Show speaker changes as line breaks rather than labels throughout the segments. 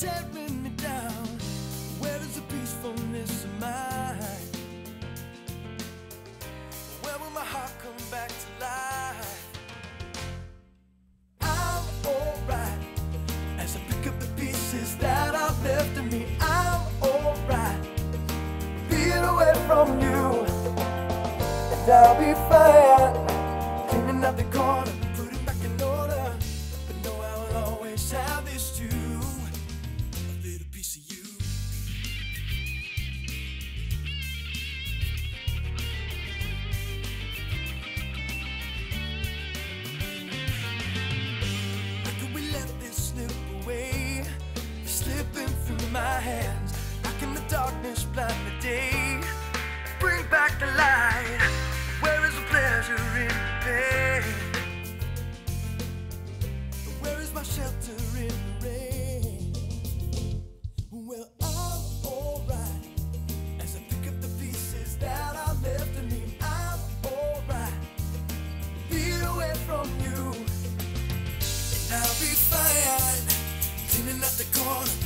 tearing me down. Where is the peacefulness of mine? Where will my heart come back to life? I'm alright as I pick up the pieces that I've left in me. I'm alright, being away from you, and I'll be fine. Cleaning up the corner, putting back in order, but no, I will always have. Darkness blind the day? Bring back the light. Where is the pleasure in pain? Where is my shelter in the rain? Well, I'm alright as I pick up the pieces that are left of me. I'm alright. Be away from you. And I'll be fine. Cleaning up the corner,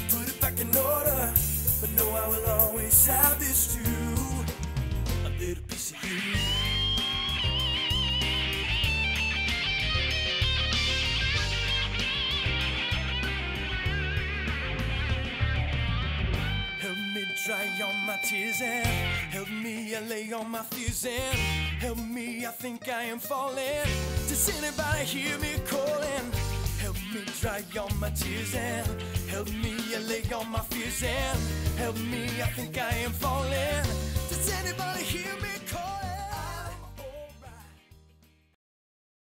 dry all my tears and help me allay all my fears and help me. I think I am falling. Does anybody hear me calling? Help me dry all my tears and help me allay all my fears and help me. I think I am falling.